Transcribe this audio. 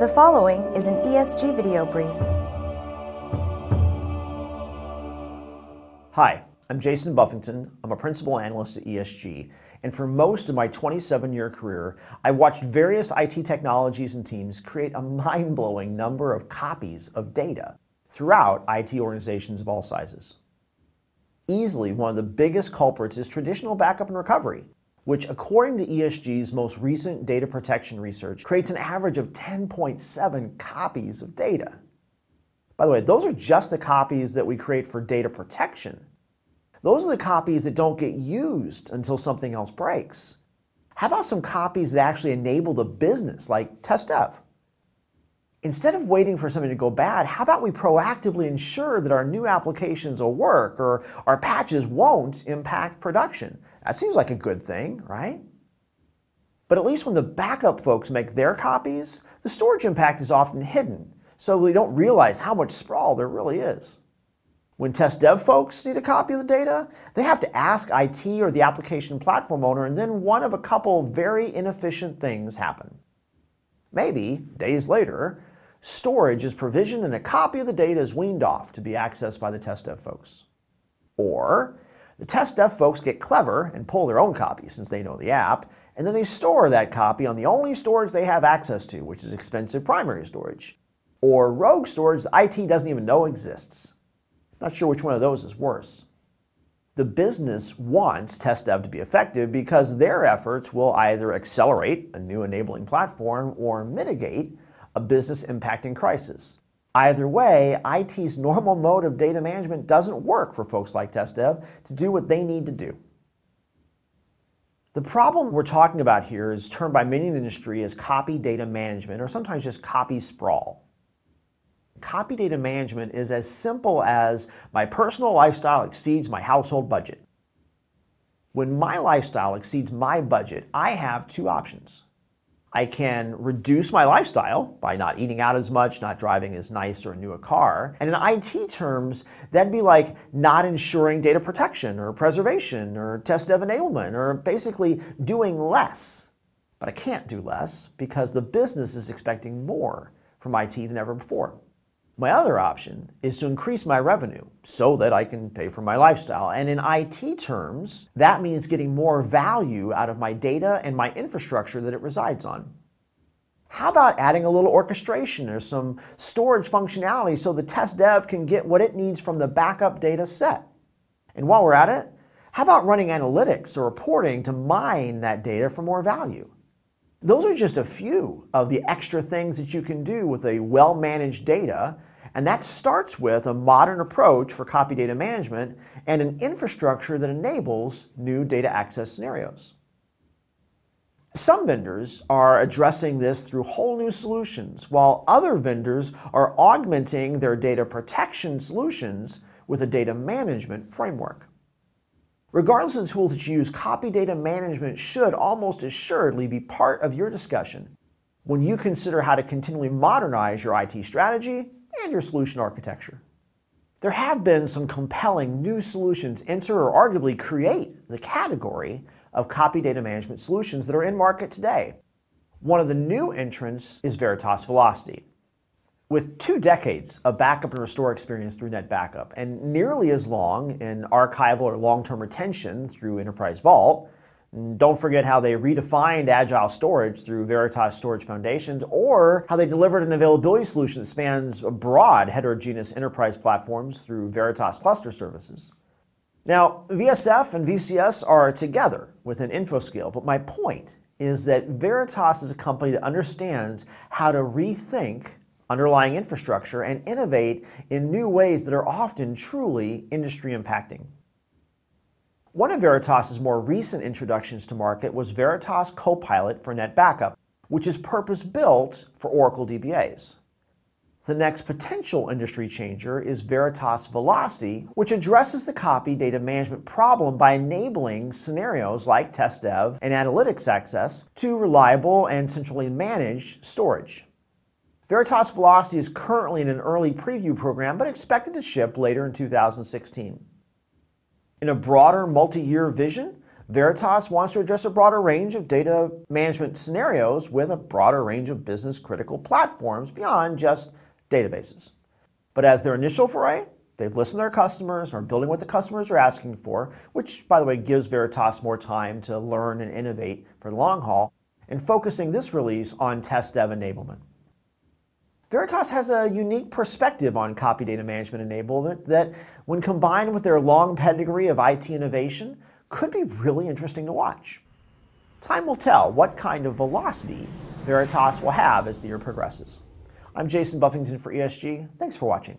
The following is an ESG video brief. Hi, I'm Jason Buffington. I'm a principal analyst at ESG, and for most of my 27 year career, I watched various IT technologies and teams create a mind blowing number of copies of data throughout IT organizations of all sizes. Easily one of the biggest culprits is traditional backup and recovery, which, according to ESG's most recent data protection research, creates an average of 10.7 copies of data. By the way, those are just the copies that we create for data protection. Those are the copies that don't get used until something else breaks. How about some copies that actually enable the business, like test dev? Instead of waiting for something to go bad, how about we proactively ensure that our new applications will work or our patches won't impact production? That seems like a good thing, right? But at least when the backup folks make their copies, the storage impact is often hidden, so we don't realize how much sprawl there really is. When test dev folks need a copy of the data, they have to ask IT or the application platform owner, and then one of a couple very inefficient things happen. Maybe, days later, storage is provisioned and a copy of the data is weaned off to be accessed by the test dev folks. Or the test dev folks get clever and pull their own copy since they know the app, and then they store that copy on the only storage they have access to, which is expensive primary storage, or rogue storage that IT doesn't even know exists. Not sure which one of those is worse. The business wants test dev to be effective because their efforts will either accelerate a new enabling platform or mitigate a business impacting crisis. Either way, IT's normal mode of data management doesn't work for folks like TestDev to do what they need to do. The problem we're talking about here is termed by many in the industry as copy data management, or sometimes just copy sprawl. Copy data management is as simple as my personal lifestyle exceeds my household budget. When my lifestyle exceeds my budget, I have two options. I can reduce my lifestyle by not eating out as much, not driving as nice or new a car. And in IT terms, that'd be like not ensuring data protection or preservation or test dev enablement or basically doing less. But I can't do less because the business is expecting more from IT than ever before. My other option is to increase my revenue so that I can pay for my lifestyle. And in IT terms, that means getting more value out of my data and my infrastructure that it resides on. How about adding a little orchestration or some storage functionality so the test dev can get what it needs from the backup data set? And while we're at it, how about running analytics or reporting to mine that data for more value? Those are just a few of the extra things that you can do with a well-managed data, and that starts with a modern approach for copy data management and an infrastructure that enables new data access scenarios. Some vendors are addressing this through whole new solutions, while other vendors are augmenting their data protection solutions with a data management framework. Regardless of the tools that you use, copy data management should almost assuredly be part of your discussion when you consider how to continually modernize your IT strategy and your solution architecture. There have been some compelling new solutions enter or arguably create the category of copy data management solutions that are in market today. One of the new entrants is Veritas Velocity. With two decades of backup and restore experience through NetBackup and nearly as long in archival or long-term retention through Enterprise Vault, don't forget how they redefined agile storage through Veritas Storage Foundations, or how they delivered an availability solution that spans broad heterogeneous enterprise platforms through Veritas Cluster Services. Now, VSF and VCS are together within InfoScale, but my point is that Veritas is a company that understands how to rethink underlying infrastructure and innovate in new ways that are often truly industry impacting. One of Veritas's more recent introductions to market was Veritas Copilot for NetBackup, which is purpose-built for Oracle DBAs. The next potential industry changer is Veritas Velocity, which addresses the copy data management problem by enabling scenarios like test dev and analytics access to reliable and centrally managed storage. Veritas Velocity is currently in an early preview program, but expected to ship later in 2016. In a broader multi-year vision, Veritas wants to address a broader range of data management scenarios with a broader range of business critical platforms beyond just databases. But as their initial foray, they've listened to their customers and are building what the customers are asking for, which, by the way, gives Veritas more time to learn and innovate for the long haul, and focusing this release on test dev enablement. Veritas has a unique perspective on copy data management enablement that, when combined with their long pedigree of IT innovation, could be really interesting to watch. Time will tell what kind of velocity Veritas will have as the year progresses. I'm Jason Buffington for ESG. Thanks for watching.